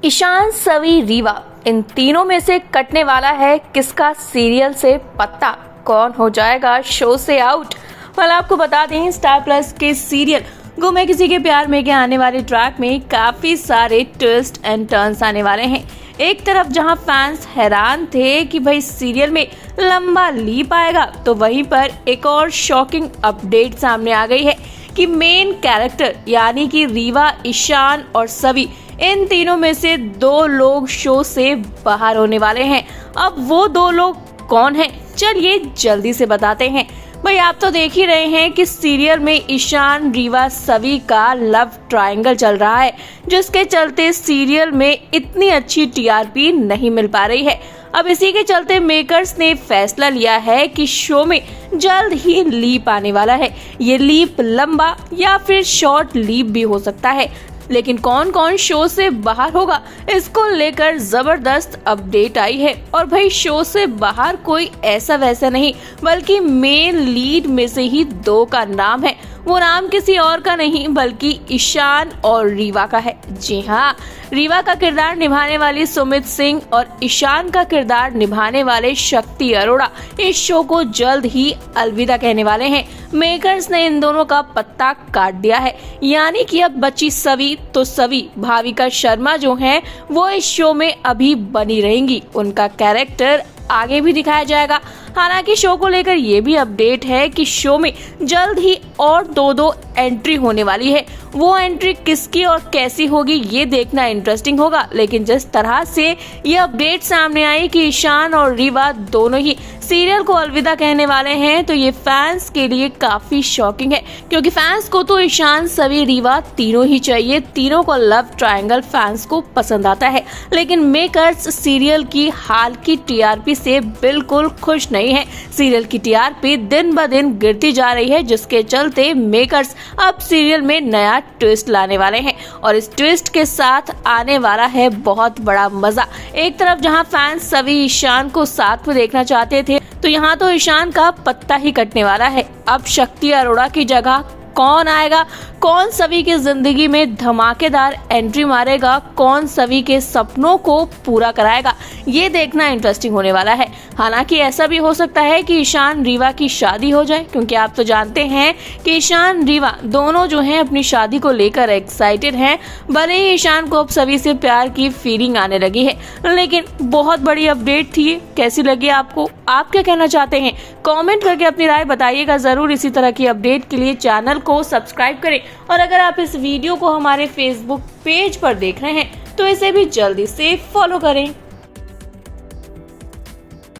ईशान सवी रीवा, इन तीनों में से कटने वाला है किसका सीरियल से पत्ता? कौन हो जाएगा शो से आउट? वाल आपको बता दें स्टार प्लस के सीरियल, गुमे किसी के प्यार में के आने वाले ट्रैक में काफ़ी सारे ट्विस्ट एंड टर्न्स आने वाले हैं। एक तरफ़ जहाँ फैंस हैरान थे कि भाई सीरियल में लंबा लीप आएगा तो वहीं पर एक और शॉकिंग अपडेट सामने आ गई है। कि मेन कैरेक्टर यानी कि रीवा, ईशान और सभी इन तीनों में से दो लोग शो से बाहर होने वाले हैं। अब वो दो लोग कौन हैं? चलिए जल्दी से बताते हैं। भाई, आप तो देख ही रहे हैं कि सीरियल में ईशान, रीवा सभी का लव ट्रायंगल चल रहा है, जिसके चलते सीरियल में इतनी अच्छी टीआरपी नहीं मिल पा रही है। अब इसी के चलते मेकर्स ने फैसला लिया है कि शो में जल्द ही लीप आने वाला है। ये लीप लंबा या फिर शॉर्ट लीप भी हो सकता है। लेकिन कौन कौन शो से बाहर होगा, इसको लेकर ज़बरदस्त अपडेट आई है। और भाई, शो से बाहर कोई ऐसा वैसा नहीं, बल्कि मेन लीड में से ही दो का नाम है। वो नाम किसी और का नहीं, बल्कि ईशान और रीवा का है। जी हाँ रीवा का किरदार निभाने वाली सुमित सिंह और ईशान का किरदार निभाने वाले शक्ति अरोड़ा इस शो को जल्द ही अलविदा कहने वाले हैं। मेकर्स ने इन दोनों का पत्ता काट दिया है। यानी कि अब बची सभी तो सभी भाविका शर्मा जो हैं, वो इस शो में अभी बनी रहेंगी। उनका कैरेक्टर आगे भी दिखाया जाएगा। हालाँकि शो को लेकर ये भी अपडेट है कि शो में जल्द ही और दो दो एंट्री होने वाली है। वो एंट्री किसकी और कैसी होगी, ये देखना इंटरेस्टिंग होगा, लेकिन जिस तरह से ये अपडेट सामने आई कि ईशान और रीवा दोनों ही सीरियल को अलविदा कहने वाले हैं तो ये फैंस के लिए काफ़ी शॉकिंग है, क्योंकि फैंस को तो ईशान सभी रीवा तीनों ही चाहिए। तीनों को लव ट्रायंगल फैंस को पसंद आता है, लेकिन मेकर्स सीरियल की हाल की टीआरपी से बिल्कुल खुश नहीं है। सीरियल की टीआरपी दिन ब दिन गिरती जा रही है, जिसके चलते मेकर्स अब सीरियल में नया ट्विस्ट लाने वाले हैं, और इस ट्विस्ट के साथ आने वाला है बहुत बड़ा मज़ा। एक तरफ़ जहाँ फैंस सभी ईशान को साथ में देखना चाहते थे तो यहाँ तो ईशान का पत्ता ही कटने वाला है। अब शक्ति अरोड़ा की जगह कौन आएगा? कौन सभी की ज़िंदगी में धमाकेदार एंट्री मारेगा? कौन सभी के सपनों को पूरा कराएगा? ये देखना इंटरेस्टिंग होने वाला है। हालाँकि ऐसा भी हो सकता है कि ईशान रीवा की शादी हो जाए, क्योंकि आप तो जानते हैं कि ईशान रीवा दोनों जो हैं अपनी शादी को लेकर एक्साइटेड हैं। भले ही ईशान को अब सभी से प्यार की फीलिंग आने लगी है, लेकिन बहुत बड़ी अपडेट थी कैसी लगी आपको? आप क्या कहना चाहते हैं? कमेंट करके अपनी राय बताइएगा। ज़रूर इसी तरह की अपडेट के लिए चैनल को सब्सक्राइब करें। और अगर आप इस वीडियो को हमारे फेसबुक पेज पर देख रहे हैं तो इसे भी जल्दी से फॉलो करें।